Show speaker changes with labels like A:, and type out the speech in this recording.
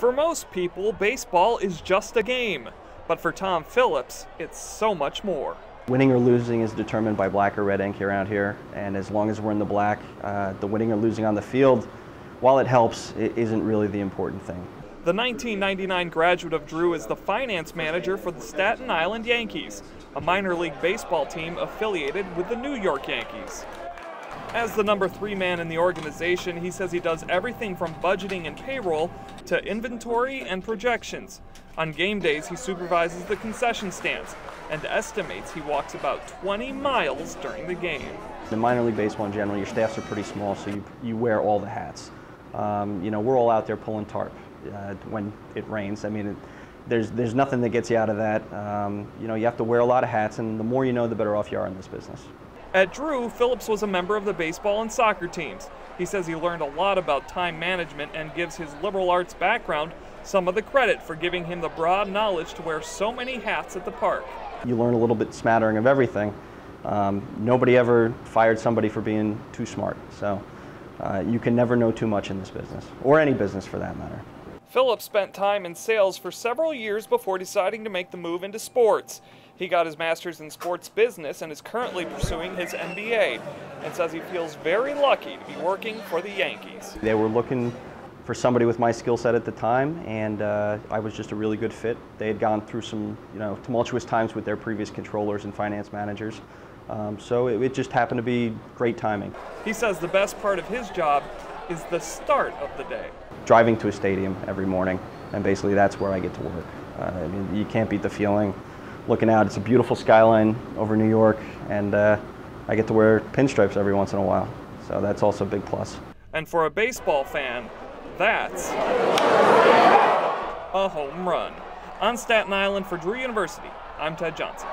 A: For most people, baseball is just a game. But for Tom Phillips, it's so much more.
B: Winning or losing is determined by black or red ink around here, and as long as we're in the black, uh, the winning or losing on the field, while it helps, it isn't really the important thing.
A: The 1999 graduate of Drew is the finance manager for the Staten Island Yankees, a minor league baseball team affiliated with the New York Yankees. As the number three man in the organization, he says he does everything from budgeting and payroll to inventory and projections. On game days, he supervises the concession stands and estimates he walks about 20 miles during the game.
B: In minor league baseball in general, your staffs are pretty small, so you, you wear all the hats. Um, you know, we're all out there pulling tarp uh, when it rains. I mean, it, there's, there's nothing that gets you out of that. Um, you know, you have to wear a lot of hats, and the more you know, the better off you are in this business.
A: At Drew, Phillips was a member of the baseball and soccer teams. He says he learned a lot about time management and gives his liberal arts background some of the credit for giving him the broad knowledge to wear so many hats at the park.
B: You learn a little bit smattering of everything. Um, nobody ever fired somebody for being too smart, so uh, you can never know too much in this business, or any business for that matter.
A: Phillips spent time in sales for several years before deciding to make the move into sports. He got his master's in sports business and is currently pursuing his MBA and says he feels very lucky to be working for the Yankees.
B: They were looking for somebody with my skill set at the time, and uh, I was just a really good fit. They had gone through some, you know, tumultuous times with their previous controllers and finance managers, um, so it, it just happened to be great timing.
A: He says the best part of his job is the start of the day.
B: Driving to a stadium every morning, and basically that's where I get to work. Uh, I mean, you can't beat the feeling looking out. It's a beautiful skyline over New York, and uh, I get to wear pinstripes every once in a while. So that's also a big plus.
A: And for a baseball fan, that's a home run. On Staten Island for Drew University, I'm Ted Johnson.